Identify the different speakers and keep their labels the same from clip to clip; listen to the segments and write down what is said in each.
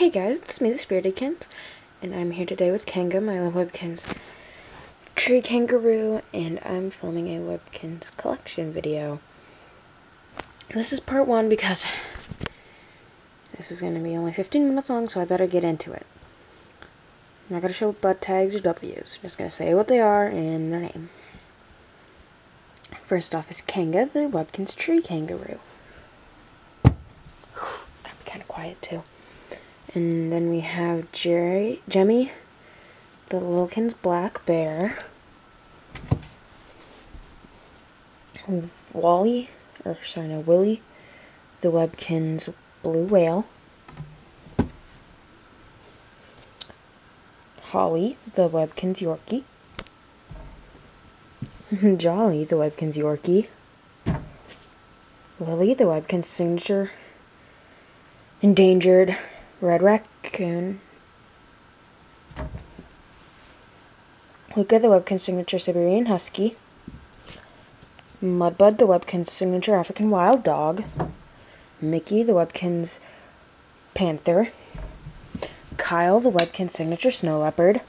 Speaker 1: Hey guys, it's me, the Spiritedkins, and I'm here today with Kanga, my Webkinz tree kangaroo, and I'm filming a Webkinz collection video. This is part one because this is going to be only 15 minutes long, so I better get into it. I'm not going to show butt tags or W's, I'm just going to say what they are and their name. First off is Kanga, the Webkinz tree kangaroo. Gotta be kind of quiet too. And then we have Jerry, Jemmy, the Lil'Kinz Black Bear. Wally, or sorry, no, Willie, the Webkinz Blue Whale. Holly, the Webkinz Yorkie. Jolly, the Webkinz Yorkie. Lily, the Webkinz signature endangered Red Raccoon. Luca, the Webkinz signature Siberian Husky. Mudbud, the Webkinz signature African Wild Dog. Mickey, the Webkinz Panther. Kyle, the Webkinz signature Snow Leopard.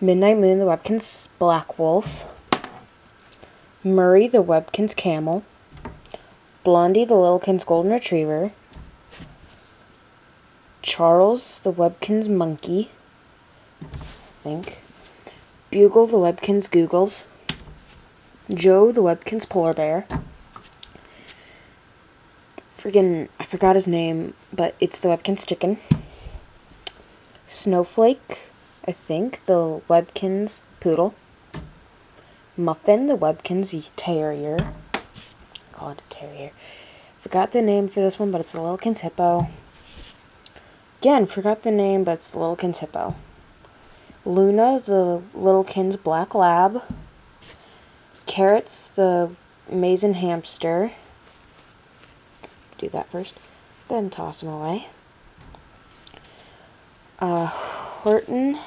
Speaker 1: Midnight Moon, the Webkinz Black Wolf. Murray, the Webkinz Camel. Blondie, the Lil'Kinz Golden Retriever. Charles, the Webkinz monkey. I think. Bugle, the Webkinz googles. Joe, the Webkinz polar bear. Friggin', I forgot his name, but it's the Webkinz chicken. Snowflake, I think, the Webkinz poodle. Muffin, the Webkinz terrier. Call it a terrier. Forgot the name for this one, but it's the Lil'Kinz hippo. Again, forgot the name, but it's the Lil'Kinz Hippo. Luna, the Lil'Kinz Black Lab. Carrots, the Mason Hamster. Do that first. Then toss them away. Uh, Horton.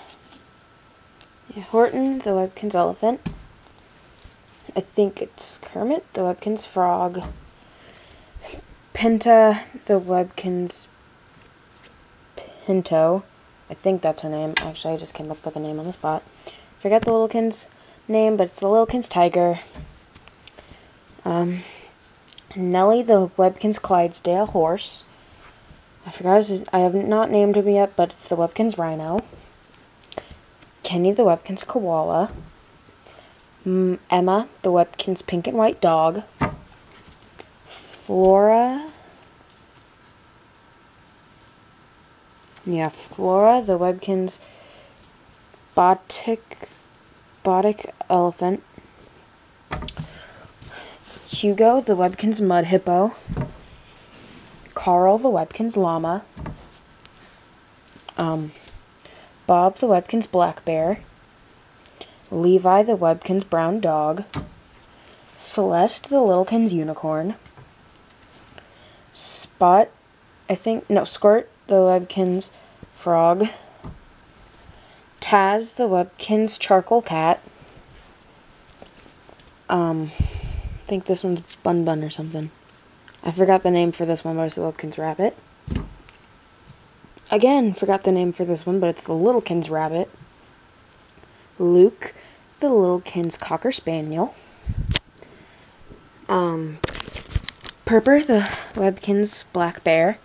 Speaker 1: Yeah, Horton, the Webkinz Elephant. I think it's Kermit, the Webkinz Frog. Penta, the Webkinz Pinto. I think that's her name. Actually, I just came up with a name on the spot. Forget the Lil'Kinz name, but it's the Lil'Kinz Tiger. Um, Nellie, the Webkinz Clydesdale horse. I forgot his, I have not named him yet, but it's the Webkinz Rhino. Kenny, the Webkinz Koala. Emma, the Webkinz Pink and White Dog. Flora, Yeah, Flora, the Webkinz Botic, Botic Elephant. Hugo, the Webkinz Mud Hippo. Carl, the Webkinz Llama. Um, Bob, the Webkinz Black Bear. Levi, the Webkinz Brown Dog. Celeste, the Lil'Kinz Unicorn. Spot, I think, no, Squirt, the Webkinz frog. Taz, the Webkinz charcoal cat. Um, I think this one's Bun Bun or something. I forgot the name for this one, but it's the Webkinz rabbit. Again, forgot the name for this one, but it's the Littlekins rabbit. Luke, the Littlekins cocker spaniel. Um, Purper, the Webkinz black bear.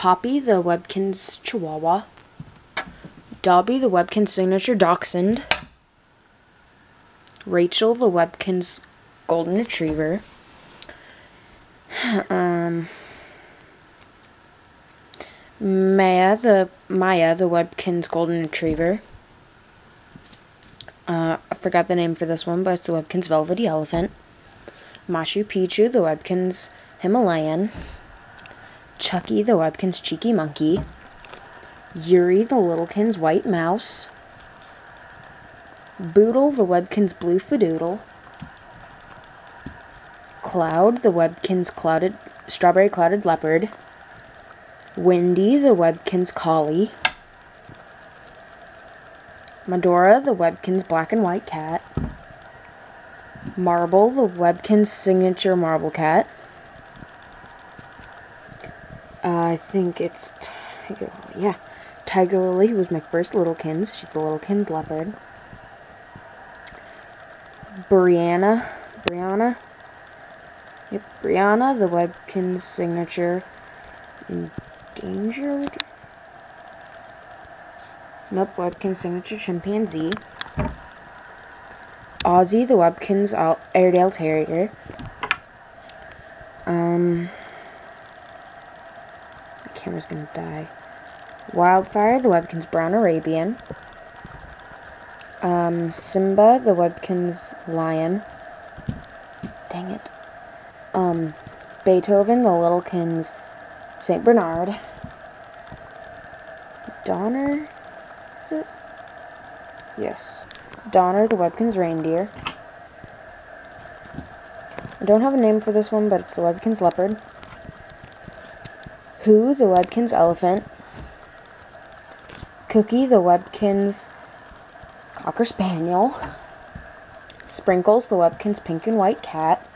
Speaker 1: Poppy, the Webkinz Chihuahua. Dobby, the Webkinz Signature Dachshund. Rachel, the Webkinz Golden Retriever. Um, Maya, the Maya, the Webkinz Golden Retriever. Uh, I forgot the name for this one, but it's the Webkinz Velvety Elephant. Machu Picchu, the Webkinz Himalayan. Chucky the Webkinz Cheeky Monkey, Yuri the Lil'Kinz White Mouse, Boodle the Webkinz Blue Fadoodle, Cloud the Webkinz Clouded Strawberry Clouded Leopard, Windy the Webkinz Collie, Medora the Webkinz Black and White Cat, Marble the Webkinz Signature Marble Cat, Uh, I think it's Tiger Lily. Yeah. Tiger Lily was my first Littlekins. She's the Littlekins leopard. Brianna. Brianna. Yep, Brianna, the Webkinz signature. Endangered? Nope, Webkinz signature chimpanzee. Ozzy, the Webkinz Airedale Terrier. Um, the camera's gonna die. Wildfire, the Webkinz Brown Arabian. Um, Simba, the Webkinz Lion. Dang it. Um, Beethoven, the Littlekins St. Bernard. Donner, is it? Yes. Donner, the Webkinz Reindeer. I don't have a name for this one, but it's the Webkinz Leopard. Who, the Webkinz Elephant. Cookie, the Webkinz Cocker Spaniel. Sprinkles, the Webkinz Pink and White Cat.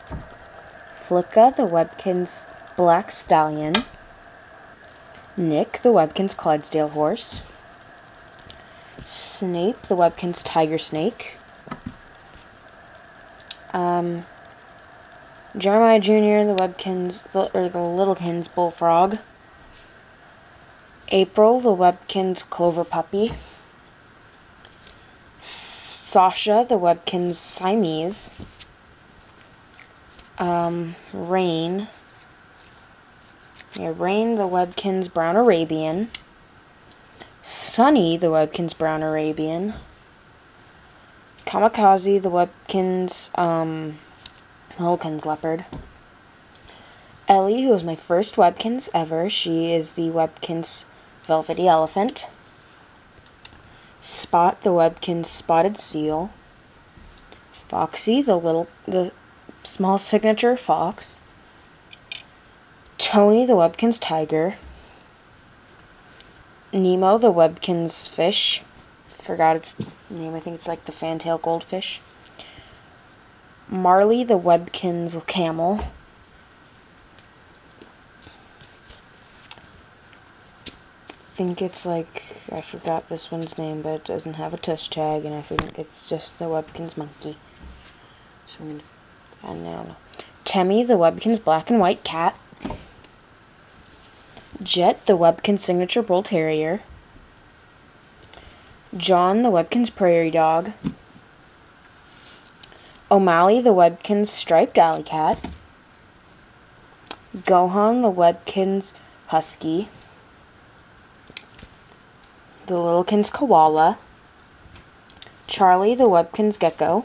Speaker 1: Flicka, the Webkinz Black Stallion. Nick, the Webkinz Clydesdale Horse. Snape, the Webkinz Tiger Snake. Um, Jeremiah Jr., the Webkinz, or the Littlekins Bullfrog. April, the Webkinz Clover Puppy. Sasha, the Webkinz Siamese. Um, Rain. Yeah, Rain, the Webkinz Brown Arabian. Sunny, the Webkinz Brown Arabian. Kamikaze, the Webkinz, um, Wilkins Leopard. Ellie, who was my first Webkinz ever. She is the Webkinz Velvety Elephant. Spot, the Webkinz Spotted Seal. Foxy, the little, the small signature fox. Tony, the Webkinz Tiger. Nemo, the Webkinz Fish. Forgot its name. I think it's like the fantail goldfish. Marley, the Webkinz Camel. Think it's like, I forgot this one's name, but it doesn't have a tush tag, and I think it's just the Webkinz monkey. So I'm gonna, I don't know. Temmie, the Webkinz black and white cat. Jet, the Webkinz signature bull terrier. John, the Webkinz prairie dog. O'Malley, the Webkinz striped alley cat. Gohan, the Webkinz husky the Littlekins Koala, Charlie the Webkinz Gecko,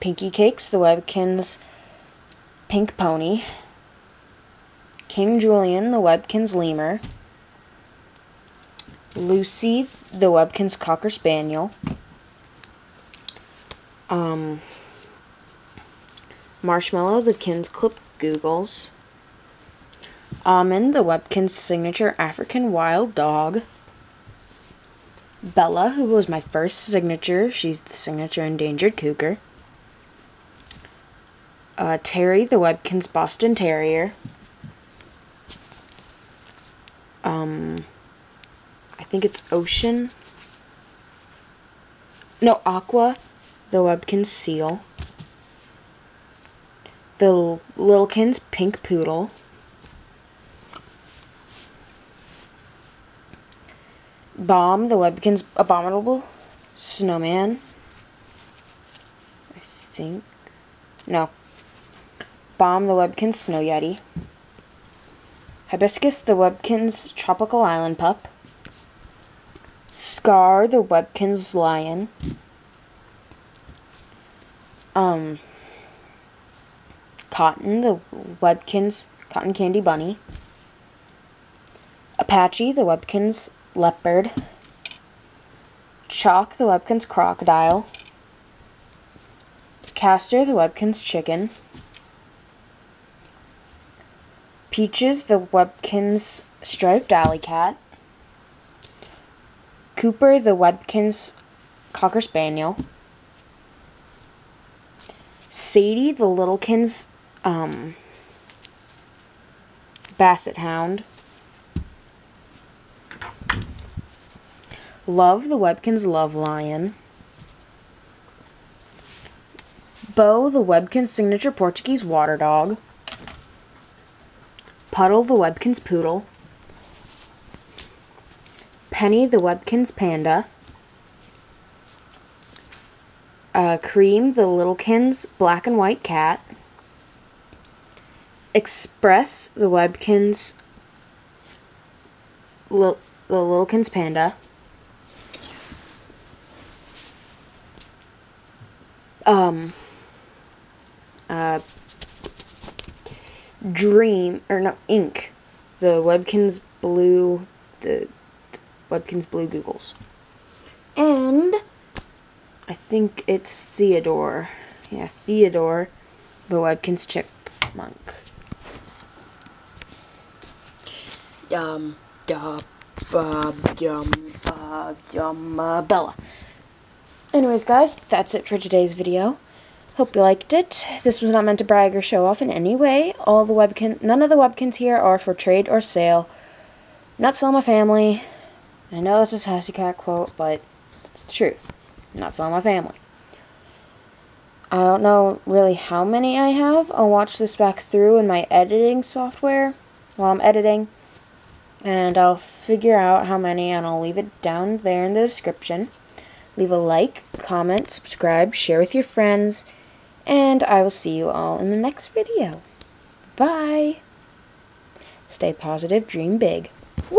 Speaker 1: Pinky Cakes the Webkinz Pink Pony, King Julian the Webkinz Lemur, Lucy the Webkinz Cocker Spaniel, um, Marshmallow the Kins Clip Googles, Almond, the Webkinz signature African wild dog. Bella, who was my first signature. She's the signature endangered cougar. Uh, Terry, the Webkinz Boston Terrier. Um, I think it's Ocean. No, Aqua, the Webkinz Seal. The Lil'Kinz Pink Poodle. Bomb, the Webkinz Abominable Snowman. I think. No. Bomb, the Webkinz Snow Yeti. Hibiscus, the Webkinz Tropical Island Pup. Scar, the Webkinz Lion. Um, Cotton, the Webkinz Cotton Candy Bunny. Apache, the Webkinz leopard, Chalk, the Webkinz crocodile, Castor, the Webkinz chicken, Peaches, the Webkinz striped alley cat, Cooper, the Webkinz cocker spaniel, Sadie, the Littlekins um, Basset Hound. Love the Webkinz Love Lion. Bo the Webkinz Signature Portuguese Water Dog. Puddle the Webkinz Poodle. Penny the Webkinz Panda. Uh, Cream the Littlekins Black and White Cat. Express the Webkinz. Lil, the Littlekins Panda. Um, uh, Dream, or no, Ink, the Webkinz Blue, the Webkinz Blue Googles. And I think it's Theodore. Yeah, Theodore, the Webkinz Chipmunk. Um, uh, uh, um, uh, um, uh, Bella. Anyways, guys, that's it for today's video. Hope you liked it. This was not meant to brag or show off in any way. All the webkin, none of the webkinz here are for trade or sale. Not selling my family. I know that's a sassy cat quote, but it's the truth. not selling my family. I don't know really how many I have. I'll watch this back through in my editing software while I'm editing. And I'll figure out how many and I'll leave it down there in the description. Leave a like, comment, subscribe, share with your friends and I will see you all in the next video. Bye! Stay positive, dream big.